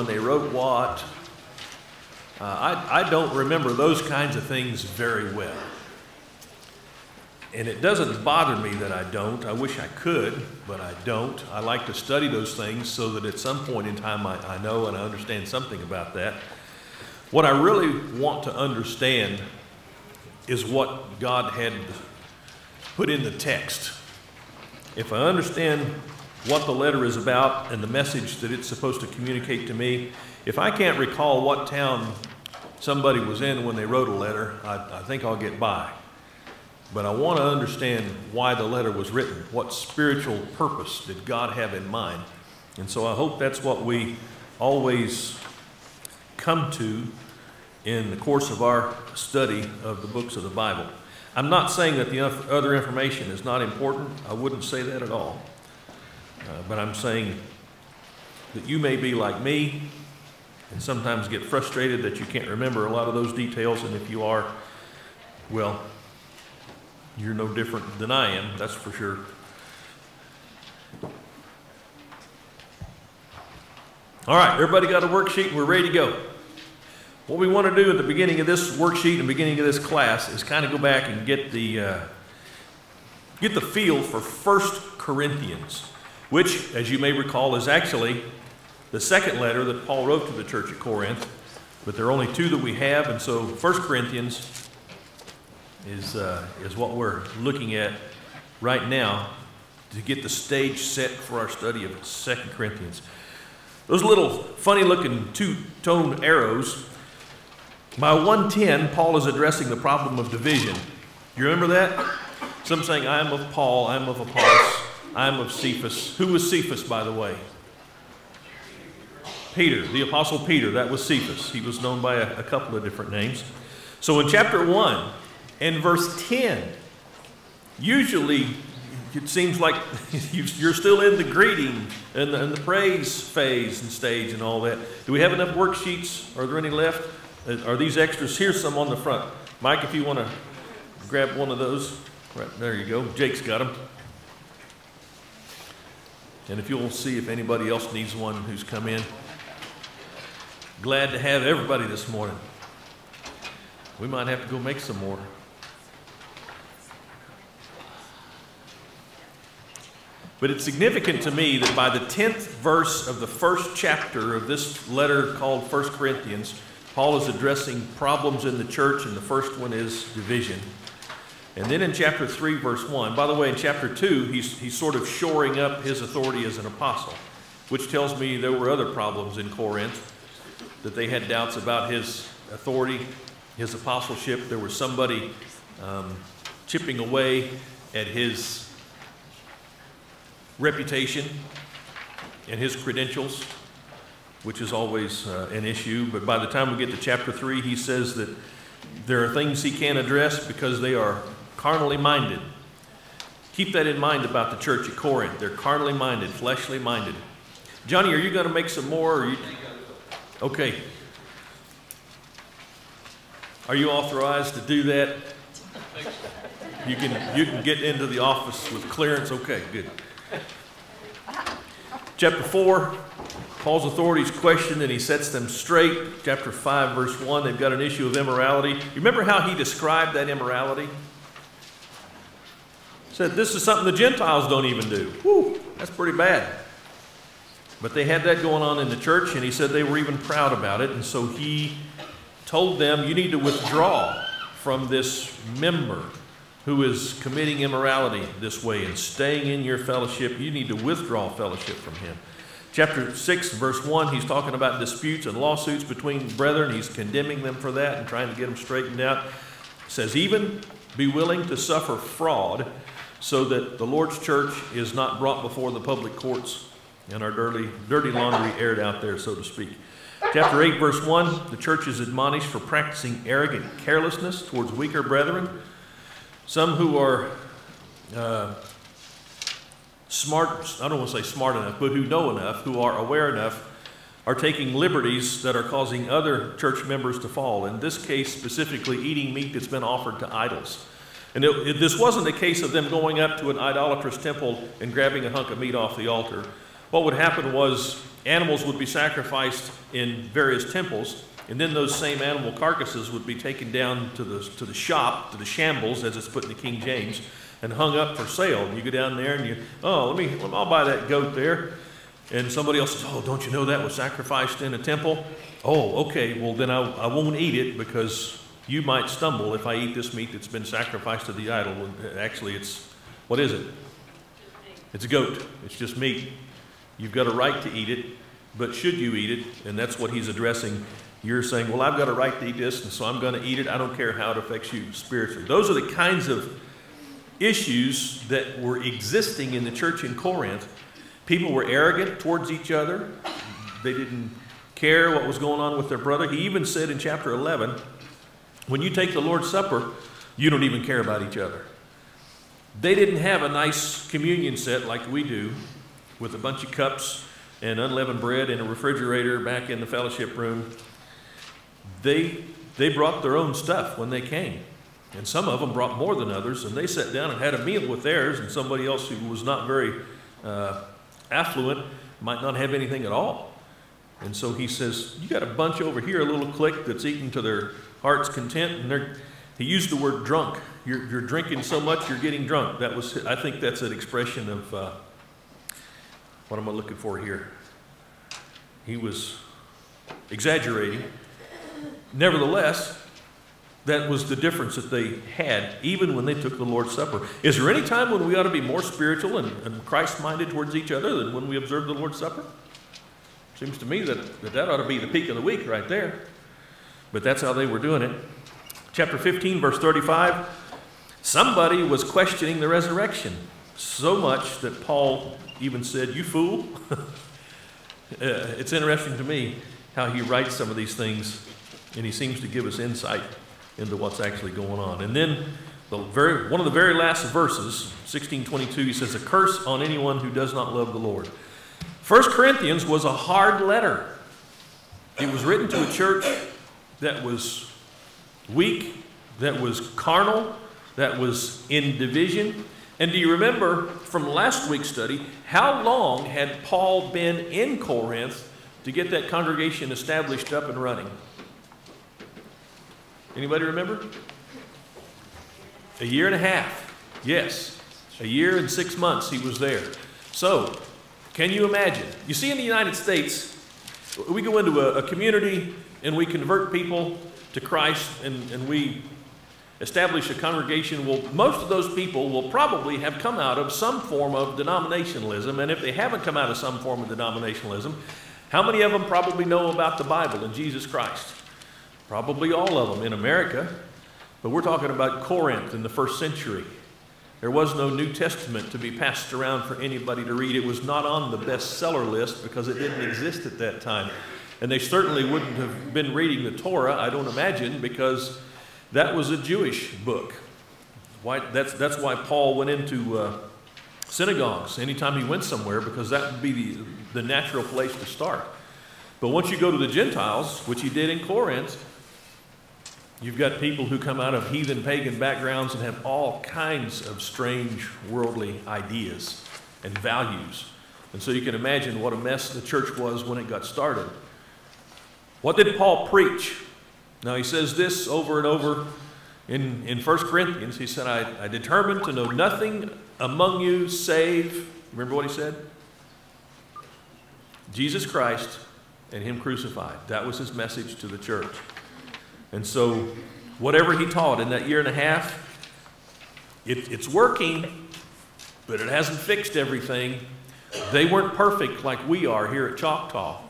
when they wrote what. Uh, I, I don't remember those kinds of things very well. And it doesn't bother me that I don't. I wish I could, but I don't. I like to study those things so that at some point in time I, I know and I understand something about that. What I really want to understand is what God had put in the text. If I understand what the letter is about and the message that it's supposed to communicate to me, if I can't recall what town somebody was in when they wrote a letter, I, I think I'll get by. But I want to understand why the letter was written. What spiritual purpose did God have in mind? And so I hope that's what we always come to in the course of our study of the books of the Bible. I'm not saying that the other information is not important. I wouldn't say that at all. Uh, but I'm saying that you may be like me and sometimes get frustrated that you can't remember a lot of those details. And if you are, well, you're no different than I am, that's for sure. All right, everybody got a worksheet we're ready to go. What we want to do at the beginning of this worksheet and beginning of this class is kind of go back and get the uh, get the feel for First Corinthians, which, as you may recall, is actually the second letter that Paul wrote to the church at Corinth. But there are only two that we have, and so First Corinthians is, uh, is what we're looking at right now to get the stage set for our study of Second Corinthians. Those little funny looking two tone arrows, by 110, Paul is addressing the problem of division. You remember that? Some saying, I am of Paul, I am of Apollos, I am of Cephas. Who was Cephas, by the way? Peter, the Apostle Peter, that was Cephas. He was known by a, a couple of different names. So in chapter 1, and verse 10, usually it seems like you're still in the greeting and the, and the, praise phase and stage and all that. Do we have enough worksheets? Are there any left? Uh, are these extras? Here's some on the front. Mike, if you want to grab one of those. Right, there you go. Jake's got them. And if you'll see if anybody else needs one who's come in. Glad to have everybody this morning. We might have to go make some more. But it's significant to me that by the 10th verse of the first chapter of this letter called 1 Corinthians, Paul is addressing problems in the church, and the first one is division. And then in chapter 3, verse 1, by the way, in chapter 2, he's, he's sort of shoring up his authority as an apostle, which tells me there were other problems in Corinth, that they had doubts about his authority, his apostleship. There was somebody um, chipping away at his reputation and his credentials, which is always uh, an issue. But by the time we get to chapter 3, he says that there are things he can't address because they are carnally minded. Keep that in mind about the church at Corinth. They're carnally minded, fleshly minded. Johnny, are you going to make some more? You... Okay. Are you authorized to do that? You can, you can get into the office with clearance? Okay, good. Chapter 4, Paul's authorities question and he sets them straight. Chapter 5, verse 1, they've got an issue of immorality. You remember how he described that immorality? Said, This is something the Gentiles don't even do. Whew, that's pretty bad. But they had that going on in the church, and he said they were even proud about it. And so he told them, You need to withdraw from this member who is committing immorality this way and staying in your fellowship, you need to withdraw fellowship from him. Chapter 6, verse 1, he's talking about disputes and lawsuits between brethren. He's condemning them for that and trying to get them straightened out. says, even be willing to suffer fraud so that the Lord's church is not brought before the public courts and our dirty, dirty laundry aired out there, so to speak. Chapter 8, verse 1, the church is admonished for practicing arrogant carelessness towards weaker brethren some who are uh, smart, I don't want to say smart enough, but who know enough, who are aware enough, are taking liberties that are causing other church members to fall. In this case, specifically, eating meat that's been offered to idols. And it, it, this wasn't a case of them going up to an idolatrous temple and grabbing a hunk of meat off the altar. What would happen was animals would be sacrificed in various temples, and then those same animal carcasses would be taken down to the, to the shop, to the shambles, as it's put in the King James, and hung up for sale. You go down there and you, oh, let me, I'll buy that goat there. And somebody else says, oh, don't you know that was sacrificed in a temple? Oh, okay, well, then I, I won't eat it because you might stumble if I eat this meat that's been sacrificed to the idol. Uh, actually, it's, what is it? It's a goat. It's just meat. You've got a right to eat it, but should you eat it? And that's what he's addressing. You're saying, well, I've got a right to eat this, and so I'm going to eat it. I don't care how it affects you spiritually. Those are the kinds of issues that were existing in the church in Corinth. People were arrogant towards each other. They didn't care what was going on with their brother. He even said in chapter 11, when you take the Lord's Supper, you don't even care about each other. They didn't have a nice communion set like we do with a bunch of cups and unleavened bread and a refrigerator back in the fellowship room. They, they brought their own stuff when they came. And some of them brought more than others, and they sat down and had a meal with theirs, and somebody else who was not very uh, affluent might not have anything at all. And so he says, You got a bunch over here, a little clique that's eating to their heart's content, and they're, he used the word drunk. You're, you're, drinking so much, you're getting drunk. That was, I think that's an expression of uh, what am I looking for here? He was exaggerating. Nevertheless, that was the difference that they had, even when they took the Lord's Supper. Is there any time when we ought to be more spiritual and, and Christ minded towards each other than when we observe the Lord's Supper? Seems to me that, that that ought to be the peak of the week right there. But that's how they were doing it. Chapter 15, verse 35 somebody was questioning the resurrection so much that Paul even said, You fool. uh, it's interesting to me how he writes some of these things, and he seems to give us insight into what's actually going on. And then the very, one of the very last verses, 1622, he says, A curse on anyone who does not love the Lord. First Corinthians was a hard letter. It was written to a church that was weak, that was carnal, that was in division. And do you remember from last week's study how long had Paul been in Corinth to get that congregation established up and running? Anybody remember? A year and a half. Yes. A year and six months he was there. So, can you imagine? You see, in the United States, we go into a, a community and we convert people to Christ and, and we establish a congregation. Well, most of those people will probably have come out of some form of denominationalism. And if they haven't come out of some form of denominationalism, how many of them probably know about the Bible and Jesus Christ? Probably all of them in America. But we're talking about Corinth in the first century. There was no New Testament to be passed around for anybody to read. It was not on the bestseller list because it didn't exist at that time. And they certainly wouldn't have been reading the Torah, I don't imagine, because that was a Jewish book. Why, that's, that's why Paul went into uh, synagogues anytime he went somewhere, because that would be the, the natural place to start. But once you go to the Gentiles, which he did in Corinth, You've got people who come out of heathen pagan backgrounds and have all kinds of strange worldly ideas and values. And so you can imagine what a mess the church was when it got started. What did Paul preach? Now he says this over and over in, in 1 Corinthians. He said, I, I determined to know nothing among you save, remember what he said? Jesus Christ and Him crucified. That was his message to the church. And so, whatever he taught in that year and a half, it, it's working, but it hasn't fixed everything. They weren't perfect like we are here at Choctaw.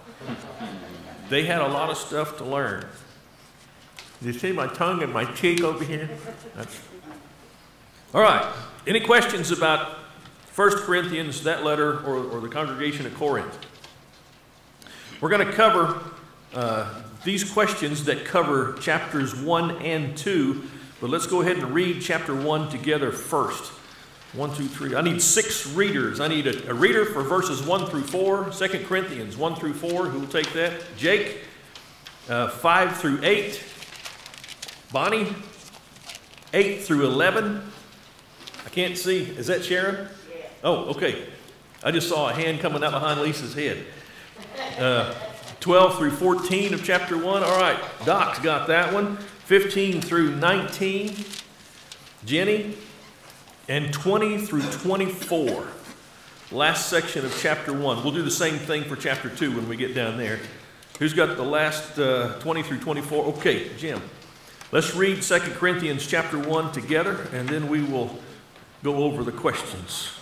They had a lot of stuff to learn. You see my tongue and my cheek over here? That's... All right. Any questions about 1 Corinthians, that letter, or, or the congregation at Corinth? We're going to cover uh, these questions that cover chapters 1 and 2, but let's go ahead and read chapter 1 together first. 1, 2, 3. I need six readers. I need a, a reader for verses 1 through 4, 2 Corinthians 1 through 4. Who will take that? Jake, uh, 5 through 8. Bonnie, 8 through 11. I can't see. Is that Sharon? Yeah. Oh, okay. I just saw a hand coming out behind Lisa's head. Uh, 12 through 14 of chapter 1. All right, Doc's got that one. 15 through 19. Jenny. And 20 through 24. Last section of chapter 1. We'll do the same thing for chapter 2 when we get down there. Who's got the last uh, 20 through 24? Okay, Jim. Let's read 2 Corinthians chapter 1 together, and then we will go over the questions.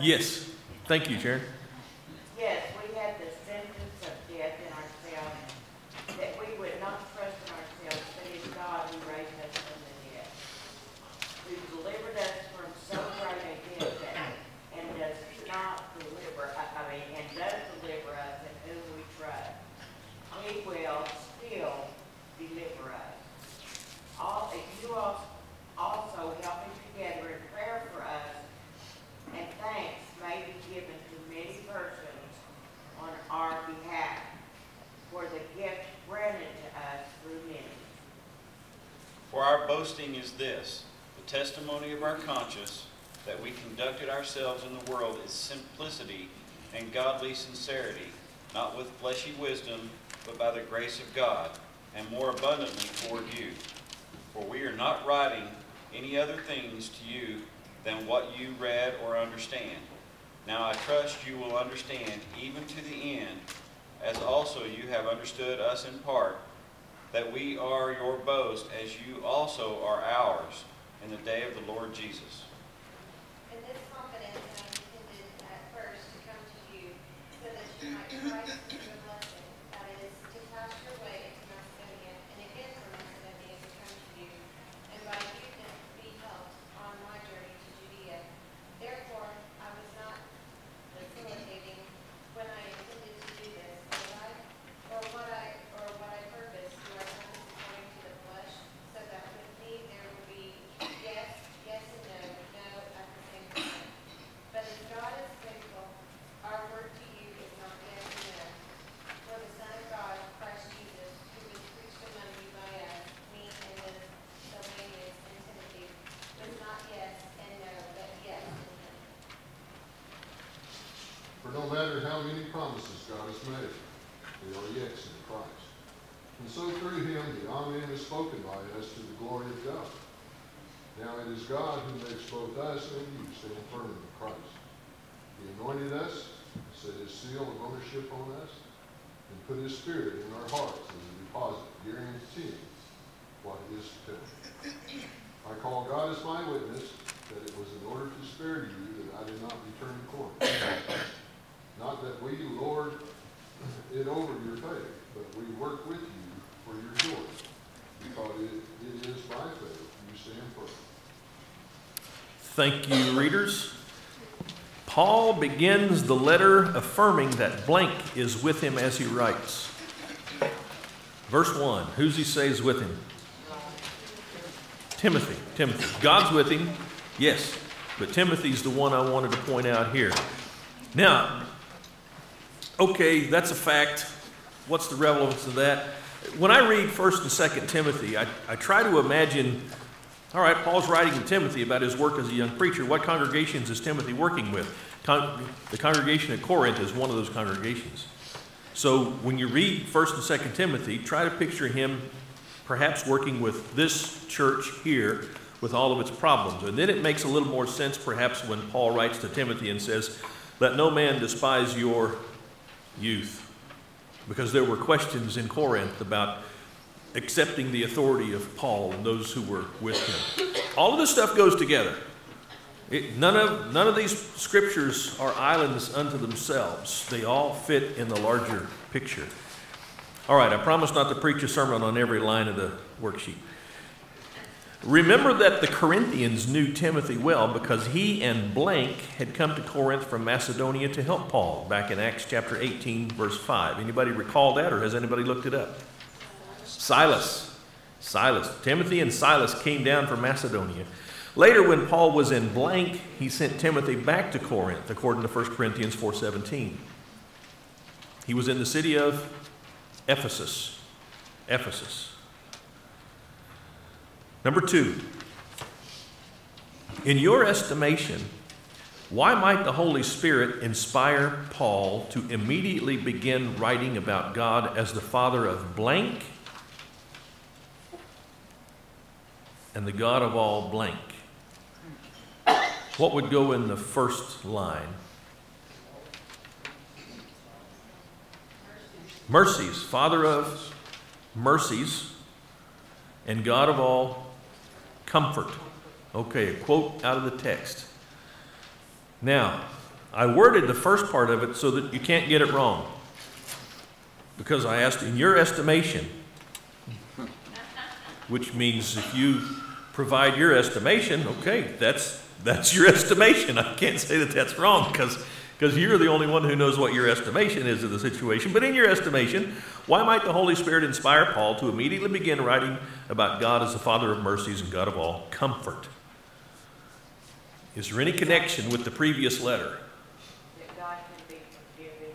Yes. Thank you, Sharon. This the testimony of our conscience that we conducted ourselves in the world is simplicity and godly sincerity, not with fleshy wisdom, but by the grace of God, and more abundantly toward you. For we are not writing any other things to you than what you read or understand. Now I trust you will understand even to the end, as also you have understood us in part that we are your boast as you also are ours in the day of the Lord Jesus. And this confidence I intended at first to come to you so that you might Christ through a blessing, that is, to pass your way into Macedonia, and again from Macedonia to come to you, and by you to be helped on my journey to Judea. Therefore, I was not facilitating when I intended to do this, I? Or what I how many promises God has made. They are yes in Christ. And so through him the Amen is spoken by us to the glory of God. Now it is God who makes both us and you stand firm in Christ. He anointed us, set his seal of ownership on us, and put his spirit in our hearts as a deposit, guaranteeing what is to come. I call God as my witness that it was in order to spare you that I did not return the corner. Not that we lord it over your faith, but we work with you for your joy, because it, it is by faith you stand firm. Thank you, readers. Paul begins the letter affirming that blank is with him as he writes. Verse 1 Who's he say is with him? Timothy. Timothy. God's with him, yes, but Timothy's the one I wanted to point out here. Now, okay, that's a fact. What's the relevance of that? When I read 1st and 2nd Timothy, I, I try to imagine All right, Paul's writing to Timothy about his work as a young preacher. What congregations is Timothy working with? Con- the congregation at Corinth is one of those congregations. So when you read 1st and 2nd Timothy, try to picture him perhaps working with this church here with all of its problems. And then it makes a little more sense perhaps when Paul writes to Timothy and says, Let no man despise your youth. Because there were questions in Corinth about accepting the authority of Paul and those who were with him. All of this stuff goes together. It, none, of, none of these scriptures are islands unto themselves, they all fit in the larger picture. All right, I promise not to preach a sermon on every line of the worksheet. Remember that the Corinthians knew Timothy well because he and blank had come to Corinth from Macedonia to help Paul back in Acts chapter 18 verse 5. Anybody recall that or has anybody looked it up? Silas. Silas. Timothy and Silas came down from Macedonia. Later when Paul was in blank, he sent Timothy back to Corinth according to 1 Corinthians 4:17. He was in the city of Ephesus. Ephesus. Number 2. In your estimation, why might the Holy Spirit inspire Paul to immediately begin writing about God as the Father of blank and the God of all blank? What would go in the first line? Mercies, Father of mercies, and God of all comfort. Okay, a quote out of the text. Now, I worded the first part of it so that you can't get it wrong. Because I asked, in your estimation, which means if you provide your estimation, okay, that's, that's your estimation. I can't say that that's wrong because because you're the only one who knows what your estimation is of the situation. But in your estimation, why might the Holy Spirit inspire Paul to immediately begin writing about God as the Father of mercies and God of all comfort? Is there any connection with the previous letter? that God can be forgiving.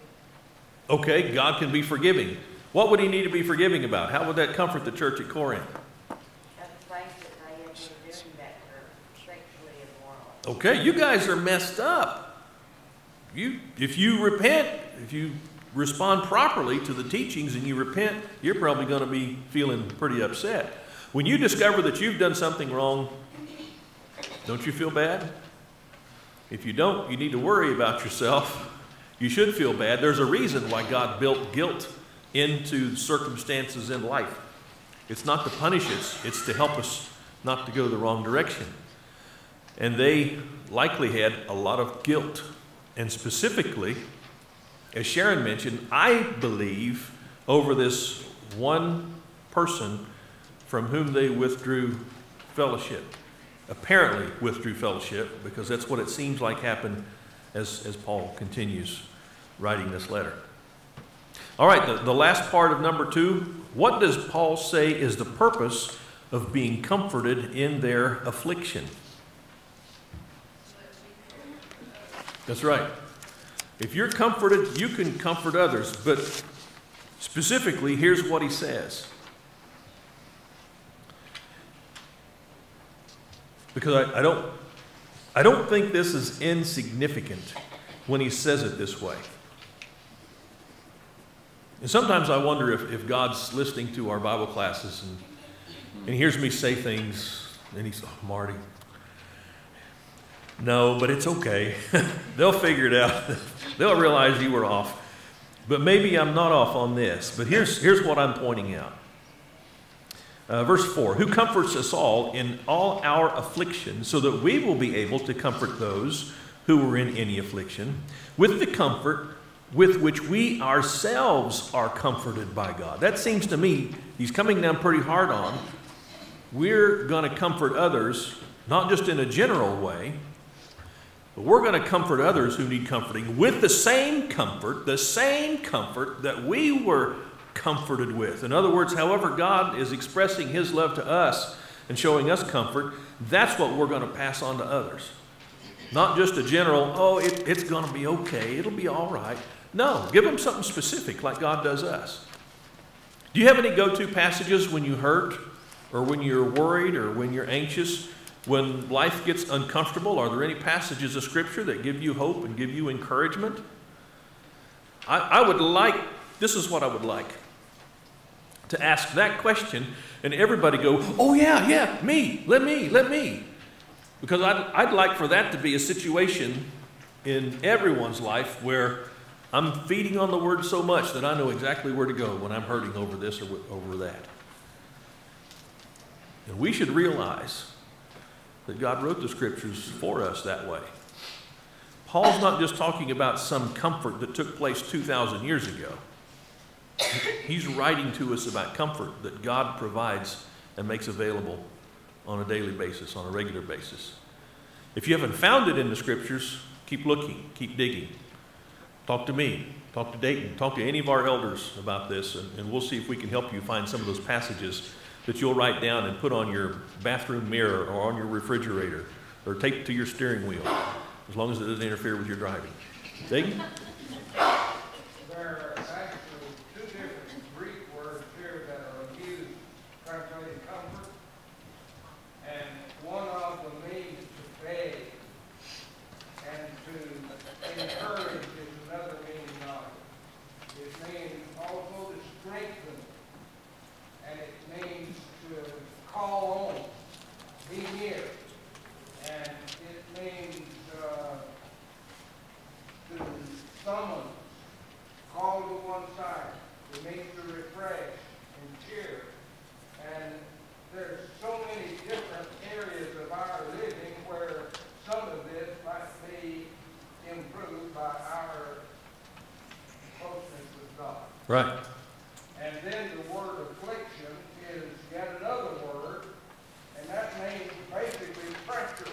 Okay, God can be forgiving. What would he need to be forgiving about? How would that comfort the church at Corinth? of things that they have been doing that are sexually immoral. Okay, you guys are messed up. You, if you repent, if you respond properly to the teachings and you repent, you're probably going to be feeling pretty upset. When you discover that you've done something wrong, don't you feel bad? If you don't, you need to worry about yourself. You should feel bad. There's a reason why God built guilt into circumstances in life. It's not to punish us, it's to help us not to go the wrong direction. And they likely had a lot of guilt and specifically, as Sharon mentioned, I believe over this one person from whom they withdrew fellowship. Apparently withdrew fellowship because that's what it seems like happened as, as Paul continues writing this letter. All right, the, the last part of number two. What does Paul say is the purpose of being comforted in their affliction? That's right. If you're comforted, you can comfort others. But specifically, here's what he says. Because I, I, don't, I don't think this is insignificant when he says it this way. And sometimes I wonder if, if God's listening to our Bible classes and, and hears me say things, and he's, oh, Marty, no, but it's okay. They'll figure it out. They'll realize you were off. But maybe I'm not off on this. But here's, here's what I'm pointing out. Uh, verse 4 Who comforts us all in all our affliction, so that we will be able to comfort those who are in any affliction with the comfort with which we ourselves are comforted by God. That seems to me, he's coming down pretty hard on. We're going to comfort others, not just in a general way, but we're going to comfort others who need comforting with the same comfort, the same comfort that we were comforted with. In other words, however God is expressing his love to us and showing us comfort, that's what we're going to pass on to others. Not just a general, oh, it, it's going to be okay, it'll be all right. No, give them something specific like God does us. Do you have any go to passages when you hurt or when you're worried or when you're anxious, when life gets uncomfortable, are there any passages of Scripture that give you hope and give you encouragement? I, I would like, this is what I would like to ask that question and everybody go, oh, yeah, yeah, me, let me, let me. Because I'd, I'd like for that to be a situation in everyone's life where I'm feeding on the word so much that I know exactly where to go when I'm hurting over this or over that. And we should realize that God wrote the scriptures for us that way. Paul's not just talking about some comfort that took place 2,000 years ago. He's writing to us about comfort that God provides and makes available on a daily basis, on a regular basis. If you haven't found it in the scriptures, keep looking, keep digging. Talk to me, talk to Dayton, talk to any of our elders about this, and, and we'll see if we can help you find some of those passages that you'll write down and put on your bathroom mirror or on your refrigerator or tape to your steering wheel, as long as it doesn't interfere with your driving. Dayton? There are actually two different Greek words here that are used translated comfort. And one of them means to beg and to encourage is another meaning of it. It means also to strengthen and it means to call on, be near. And it means, uh, to summon, call to one side. It means to refresh and cheer. And there's so many different areas of our living where some of this might be improved by our closeness with God. Right. And then the word affliction is yet another word, and that means basically pressure,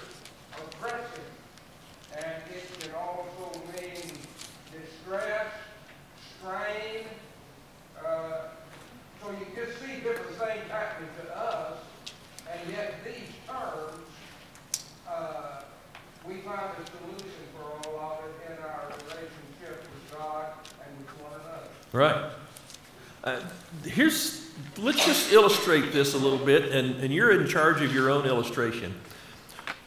oppression. And it can also mean distress, strain. Uh, so you just see different things happening to us, and yet these terms, uh, we find a solution for all of it in our relationship with God and with one another. Right. Uh, here's, let's just illustrate this a little bit, and, and you're in charge of your own illustration.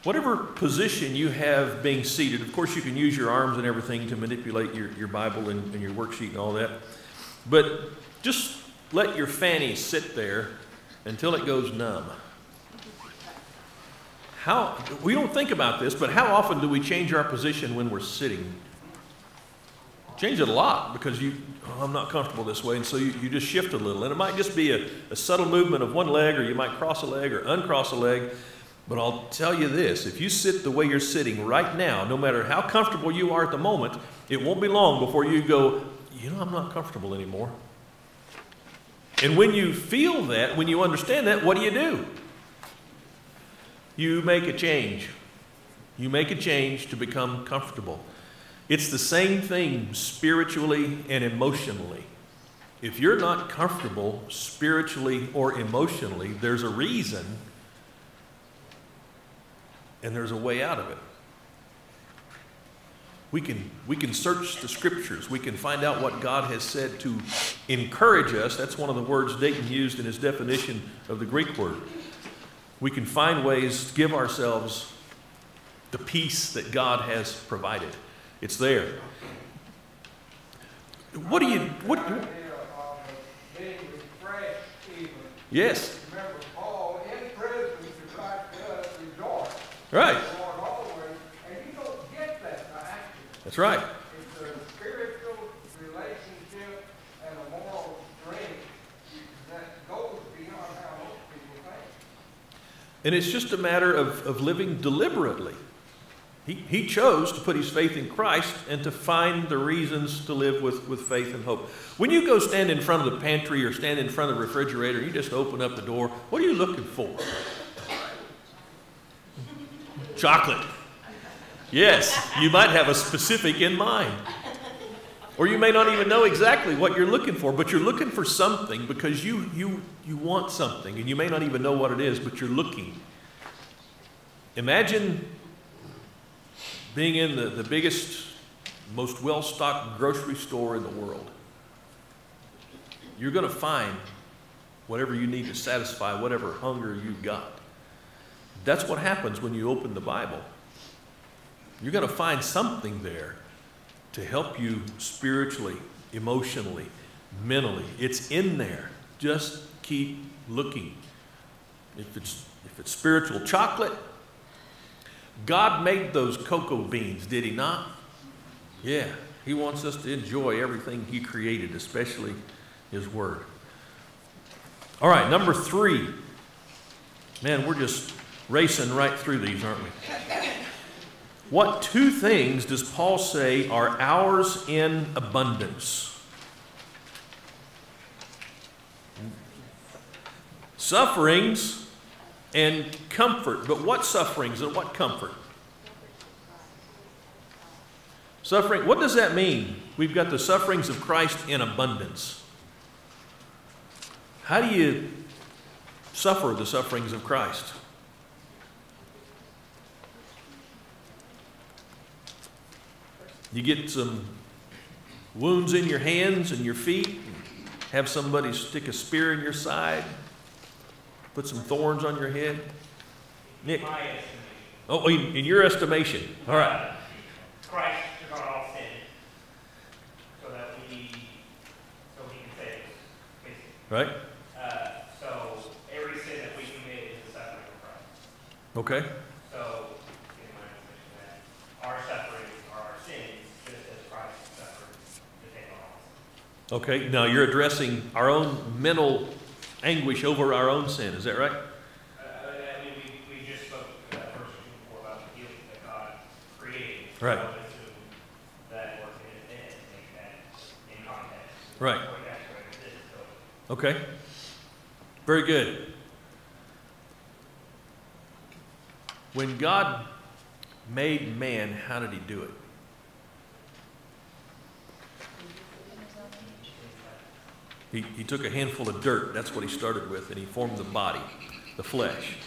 Whatever position you have being seated, of course, you can use your arms and everything to manipulate your, your Bible and, and your worksheet and all that, but just let your fanny sit there until it goes numb. How, we don't think about this, but how often do we change our position when we're sitting? Change it a lot because you, oh, I'm not comfortable this way, and so you, you just shift a little. And it might just be a, a subtle movement of one leg, or you might cross a leg or uncross a leg. But I'll tell you this if you sit the way you're sitting right now, no matter how comfortable you are at the moment, it won't be long before you go, you know, I'm not comfortable anymore. And when you feel that, when you understand that, what do you do? You make a change. You make a change to become comfortable. It's the same thing spiritually and emotionally. If you're not comfortable spiritually or emotionally, there's a reason and there's a way out of it. We can, we can search the scriptures. We can find out what God has said to encourage us. That's one of the words Dayton used in his definition of the Greek word. We can find ways to give ourselves the peace that God has provided. It's there. What do you, what, idea of being refreshed uh, even. yes, Remember, Paul in prison to try to rejoice. right, The Lord always, and you don't get that by accident. that's right. It's a spiritual relationship and a moral strength that goes beyond how most people think. And it's just a matter of, of living deliberately. He, he chose to put his faith in Christ and to find the reasons to live with, with faith and hope. When you go stand in front of the pantry or stand in front of the refrigerator, you just open up the door, what are you looking for? Chocolate. Yes, you might have a specific in mind. Or you may not even know exactly what you're looking for, but you're looking for something because you, you, you want something, and you may not even know what it is, but you're looking. Imagine being in the, the biggest, most well stocked grocery store in the world. You're going to find whatever you need to satisfy whatever hunger you've got. That's what happens when you open the Bible. You're going to find something there to help you spiritually, emotionally, mentally. It's in there. Just keep looking. If it's, if it's spiritual chocolate, God made those cocoa beans, did He not? Yeah. He wants us to enjoy everything He created, especially His Word. All right, number three. Man, we're just racing right through these, aren't we? What two things does Paul say are ours in abundance? Sufferings and comfort. But what sufferings and what comfort? Suffering, what does that mean? We've got the sufferings of Christ in abundance. How do you suffer the sufferings of Christ? You get some wounds in your hands and your feet, have somebody stick a spear in your side, put some thorns on your head. Nick. My. Oh, in, in your estimation. All right. Christ took on all sin so that we, so he can save us, basically. Right? Uh, so every sin that we commit is a suffering of Christ. Okay. So, in my estimation, that our sufferings are our sins, just as Christ suffered to take on all sin. Okay. Now you're addressing our own mental anguish over our own sin. Is that right? Uh, I mean, we, we just spoke verse two before about the guilt that God created. Right. So I would assume that works in his head, take that in context. Right. Or that's what it is, so. Okay. Very good. When God made man, how did he do it? He, he took a handful of dirt, that's what he started with, and he formed the body, the flesh.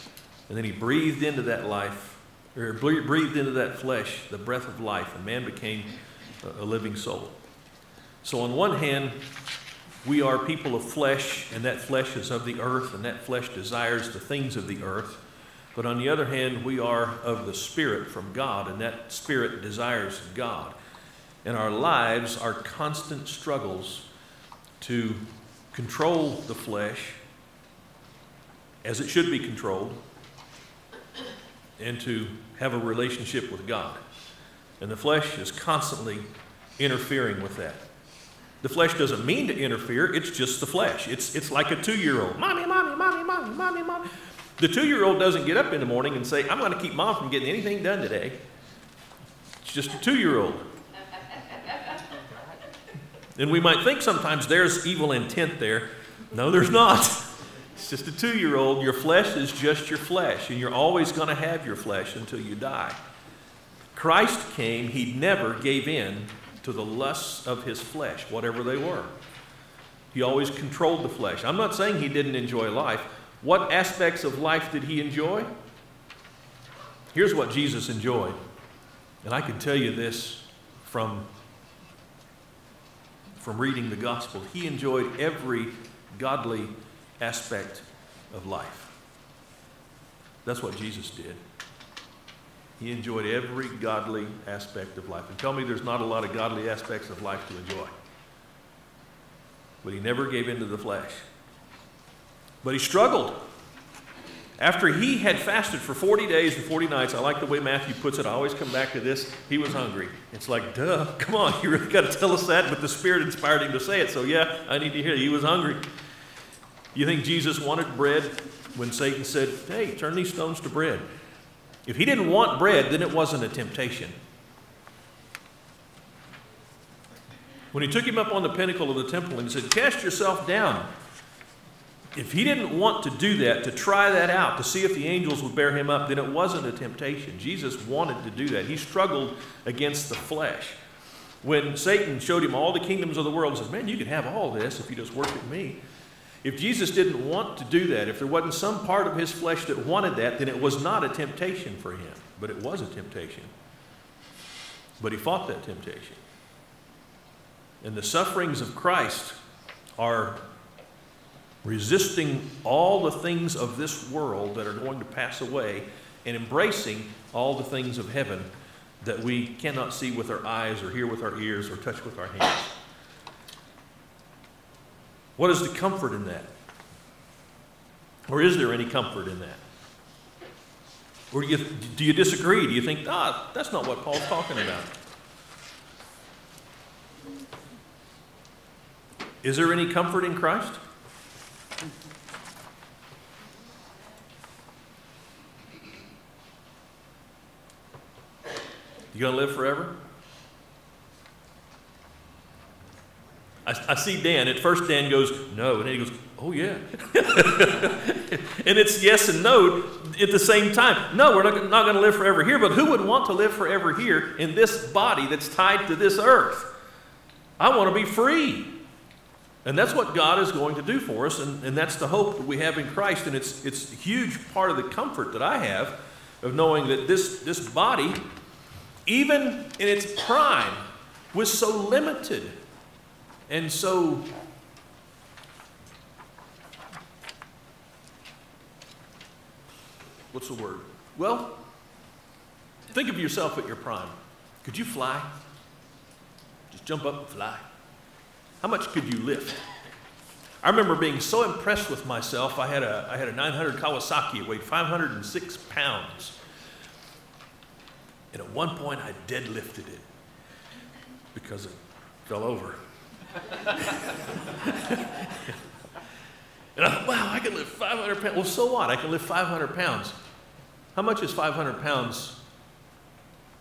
And then he breathed into that life, or breathed into that flesh the breath of life, and man became a, a living soul. So, on one hand, we are people of flesh, and that flesh is of the earth, and that flesh desires the things of the earth. But on the other hand, we are of the Spirit from God, and that Spirit desires God. And our lives are constant struggles to control the flesh as it should be controlled and to have a relationship with God. And the flesh is constantly interfering with that. The flesh doesn't mean to interfere, it's just the flesh. It's, it's like a two year old. Mommy, mommy, mommy, mommy, mommy, mommy. The two year old doesn't get up in the morning and say, I'm going to keep mom from getting anything done today. It's just a two year old. And we might think sometimes there's evil intent there. No, there's not. It's just a two year old. Your flesh is just your flesh, and you're always going to have your flesh until you die. Christ came, he never gave in to the lusts of his flesh, whatever they were. He always controlled the flesh. I'm not saying he didn't enjoy life. What aspects of life did he enjoy? Here's what Jesus enjoyed. And I can tell you this from from reading the gospel. He enjoyed every godly aspect of life. That's what Jesus did. He enjoyed every godly aspect of life. And tell me there's not a lot of godly aspects of life to enjoy. But he never gave in to the flesh. But he struggled. After he had fasted for 40 days and 40 nights, I like the way Matthew puts it. I always come back to this. He was hungry. It's like, duh, come on, you really got to tell us that. But the Spirit inspired him to say it. So, yeah, I need to hear it. He was hungry. You think Jesus wanted bread when Satan said, hey, turn these stones to bread? If he didn't want bread, then it wasn't a temptation. When he took him up on the pinnacle of the temple and he said, Cast yourself down. If he didn't want to do that, to try that out, to see if the angels would bear him up, then it wasn't a temptation. Jesus wanted to do that. He struggled against the flesh. When Satan showed him all the kingdoms of the world and says, Man, you can have all this if you just worship me. If Jesus didn't want to do that, if there wasn't some part of his flesh that wanted that, then it was not a temptation for him. But it was a temptation. But he fought that temptation. And the sufferings of Christ are resisting all the things of this world that are going to pass away, and embracing all the things of heaven that we cannot see with our eyes, or hear with our ears, or touch with our hands. What is the comfort in that? Or is there any comfort in that? Or do you, do you disagree? Do you think, ah, that's not what Paul's talking about? Is there any comfort in Christ? You gonna live forever? I, I see Dan. At first, Dan goes, no. And then he goes, oh, yeah. and it's yes and no at the same time. No, we're not, not going to live forever here, but who would want to live forever here in this body that's tied to this earth? I want to be free. And that's what God is going to do for us, and, and that's the hope that we have in Christ. And it's, it's a huge part of the comfort that I have of knowing that this, this body, even in its prime, was so limited and so what's the word? Well, think of yourself at your prime. Could you fly? Just jump up and fly. How much could you lift? I remember being so impressed with myself. I had a, I had a 900 Kawasaki. Weighed 506 pounds. And at one point, I deadlifted it because it fell over. and I thought, wow, I can lift 500 pounds. Well, so what? I can lift 500 pounds. How much is 500 pounds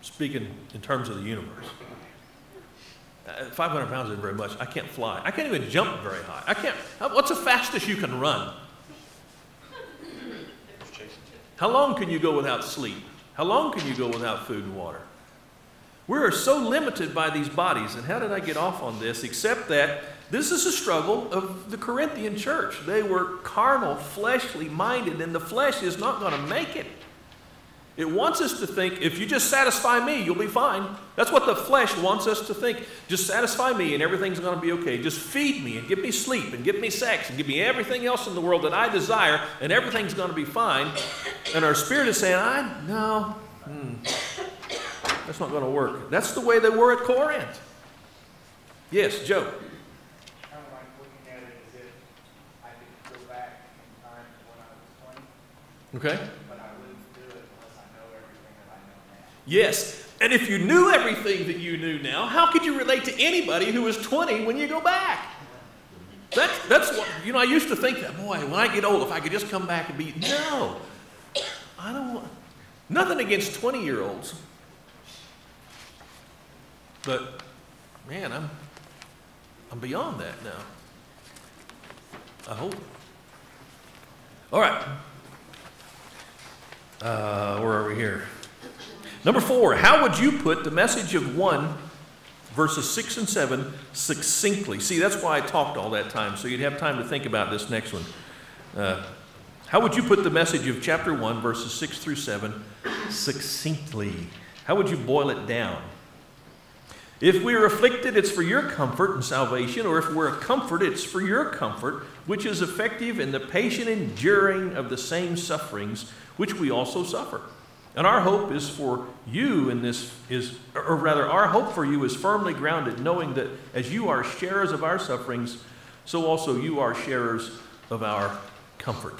speaking in terms of the universe? Uh, 500 pounds isn't very much. I can't fly. I can't even jump very high. I can't. What's the fastest you can run? How long can you go without sleep? How long can you go without food and water? We are so limited by these bodies. And how did I get off on this? Except that this is a struggle of the Corinthian church. They were carnal, fleshly minded, and the flesh is not going to make it. It wants us to think, if you just satisfy me, you'll be fine. That's what the flesh wants us to think. Just satisfy me and everything's going to be okay. Just feed me and give me sleep and give me sex and give me everything else in the world that I desire and everything's going to be fine. And our spirit is saying, I, no, hmm, that's not going to work. That's the way they were at Corinth. Yes, Joe. Kind Yes. And if you knew everything that you knew now, how could you relate to anybody who was 20 when you go back? That's, that's what, you know, I used to think that, boy, when I get old, if I could just come back and be, no. I don't want, nothing against 20 year olds. But, man, I'm, I'm beyond that now. I hope. All right. Uh, where are we here? Number four, how would you put the message of 1, verses 6 and 7 succinctly? See, that's why I talked all that time, so you'd have time to think about this next one. Uh, how would you put the message of chapter 1, verses 6 through 7 succinctly? How would you boil it down? If we are afflicted, it's for your comfort and salvation, or if we're comforted, it's for your comfort, which is effective in the patient enduring of the same sufferings which we also suffer. And our hope is for you in this is or rather our hope for you is firmly grounded knowing that as you are sharers of our sufferings, so also you are sharers of our comfort.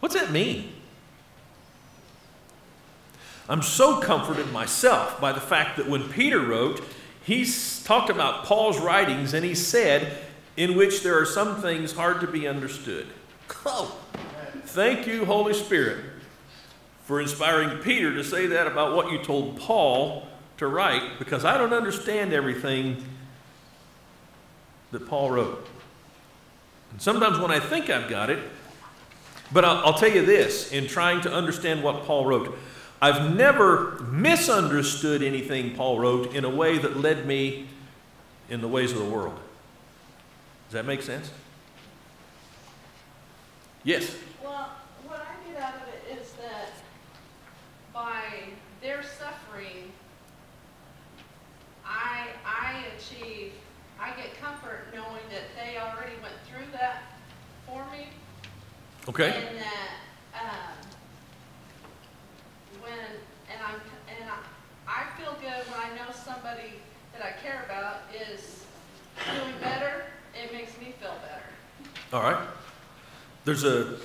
What's that mean? I'm so comforted myself by the fact that when Peter wrote, he talked about Paul's writings and he said, in which there are some things hard to be understood. Oh, thank you, Holy Spirit, for inspiring Peter to say that about what you told Paul to write, because I don't understand everything that Paul wrote. And sometimes when I think I've got it, but I'll, I'll tell you this in trying to understand what Paul wrote, I've never misunderstood anything Paul wrote in a way that led me in the ways of the world. Does that make sense? Yes. Well, what I get out of it is that by their suffering, I, I achieve I get comfort knowing that they already went through that for me. Okay? And that, um, when, and I'm, and I, I feel good when I know somebody that I care about is doing better, it makes me feel better. All right. There's a,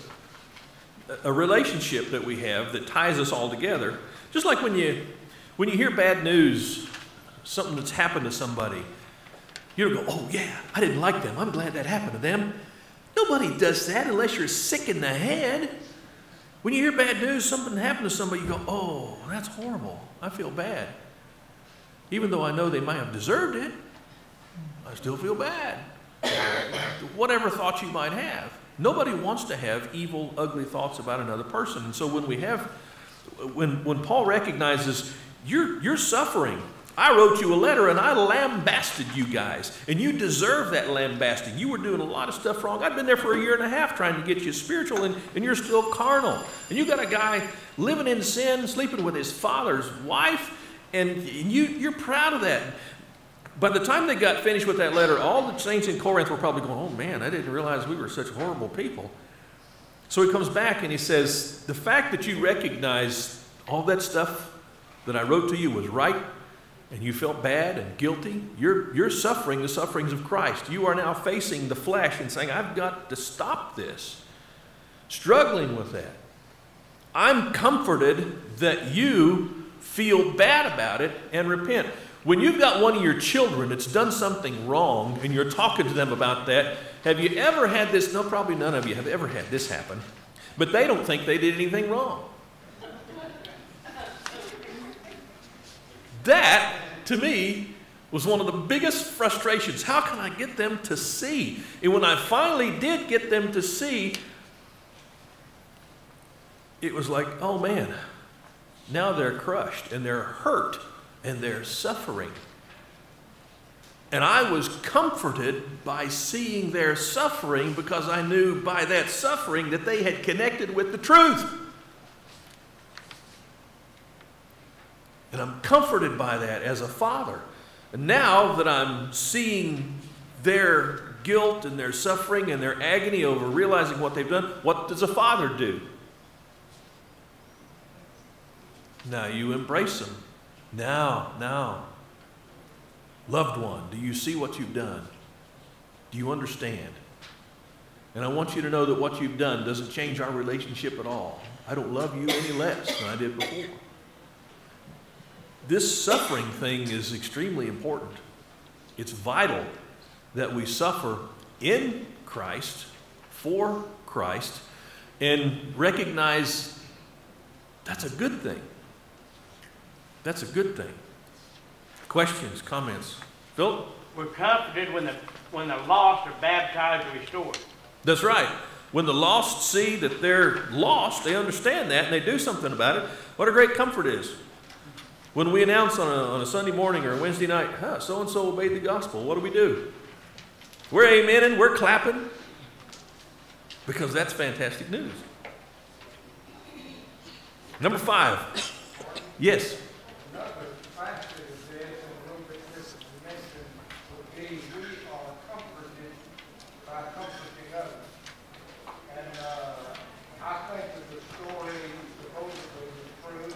a relationship that we have that ties us all together. Just like when you, when you hear bad news, something that's happened to somebody, you go, oh yeah, I didn't like them. I'm glad that happened to them. Nobody does that unless you're sick in the head. When you hear bad news, something happened to somebody, you go, oh, that's horrible. I feel bad. Even though I know they might have deserved it, I still feel bad. Whatever thoughts you might have. Nobody wants to have evil, ugly thoughts about another person. And so when we have, when, when Paul recognizes you're, you're suffering, I wrote you a letter and I lambasted you guys, and you deserve that lambasting. You were doing a lot of stuff wrong. I've been there for a year and a half trying to get you spiritual, and, and you're still carnal. And you got a guy living in sin, sleeping with his father's wife, and you, you're proud of that. By the time they got finished with that letter, all the saints in Corinth were probably going, Oh man, I didn't realize we were such horrible people. So he comes back and he says, The fact that you recognize all that stuff that I wrote to you was right, and you felt bad and guilty, you're, you're suffering the sufferings of Christ. You are now facing the flesh and saying, I've got to stop this, struggling with that. I'm comforted that you feel bad about it and repent. When you've got one of your children that's done something wrong and you're talking to them about that, have you ever had this? No, probably none of you have ever had this happen, but they don't think they did anything wrong. That, to me, was one of the biggest frustrations. How can I get them to see? And when I finally did get them to see, it was like, oh man, now they're crushed and they're hurt and they're suffering. And I was comforted by seeing their suffering because I knew by that suffering that they had connected with the truth. And I'm comforted by that as a father. And now that I'm seeing their guilt and their suffering and their agony over realizing what they've done, what does a father do? Now you embrace them. Now, now. Loved one, do you see what you've done? Do you understand? And I want you to know that what you've done doesn't change our relationship at all. I don't love you any less than I did before. This suffering thing is extremely important. It's vital that we suffer in Christ, for Christ, and recognize that's a good thing. That's a good thing. Questions, comments? Philip? We're comforted when the, when the lost are baptized and restored. That's right. When the lost see that they're lost, they understand that and they do something about it. What a great comfort is. When we announce on a, on a Sunday morning or a Wednesday night, huh, so and so obeyed the gospel, what do we do? We're amening, we're clapping, because that's fantastic news. Number five. Yes. Another facet of this, and a little bit different dimension, would be we are comforted by comforting others. And, uh, I think of the story supposedly was true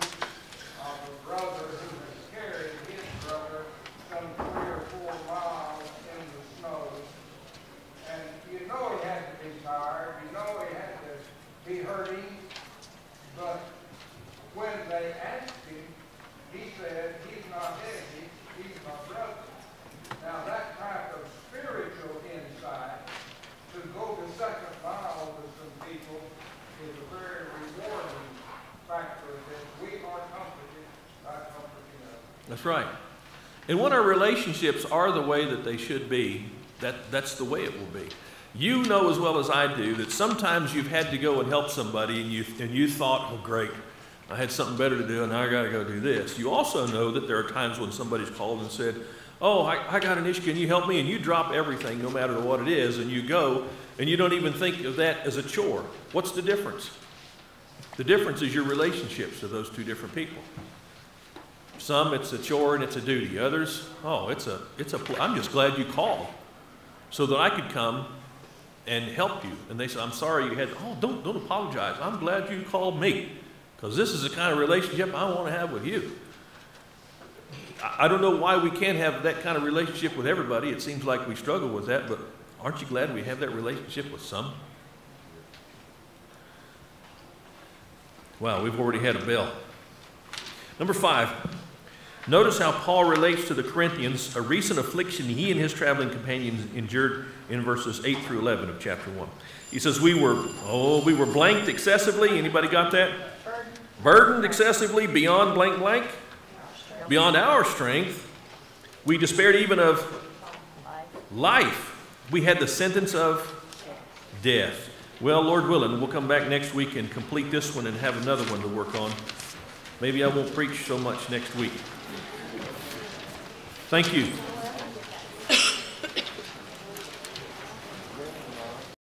of a brother who has carried his brother some three or four miles in the snow. And you know he had to be tired, you know he had to be hurting, but when they asked him, he said, he's not heavy, he's my brother. Now, that type of spiritual insight, to go the second mile with some people, is a very rewarding factor that we are comforted by comforting others. Right. And when our relationships are the way that they should be, that, that's the way it will be. You know as well as I do that sometimes you've had to go and help somebody and you, and you thought, oh, great, I had something better to do and I got to go do this. You also know that there are times when somebody's called and said, oh, I, I got an issue, can you help me? And you drop everything, no matter what it is, and you go and you don't even think of that as a chore. What's the difference? The difference is your relationships to those two different people. Some it's a chore and it's a duty. Others, oh, it's a, it's a, I'm just glad you called so that I could come and help you. And they said, I'm sorry you had, oh, don't, don't apologize. I'm glad you called me because this is the kind of relationship I want to have with you. I, I don't know why we can't have that kind of relationship with everybody. It seems like we struggle with that, but aren't you glad we have that relationship with some? Wow, we've already had a bell. Number five, notice how Paul relates to the Corinthians a recent affliction he and his traveling companions endured in verses 8 through 11 of chapter 1. He says, We were, oh, we were blanked excessively. Anybody got that? Burdened excessively beyond blank blank, beyond our strength. We despaired even of life. We had the sentence of death. Well, Lord willing, we'll come back next week and complete this one and have another one to work on. Maybe I won't preach so much next week. Thank you.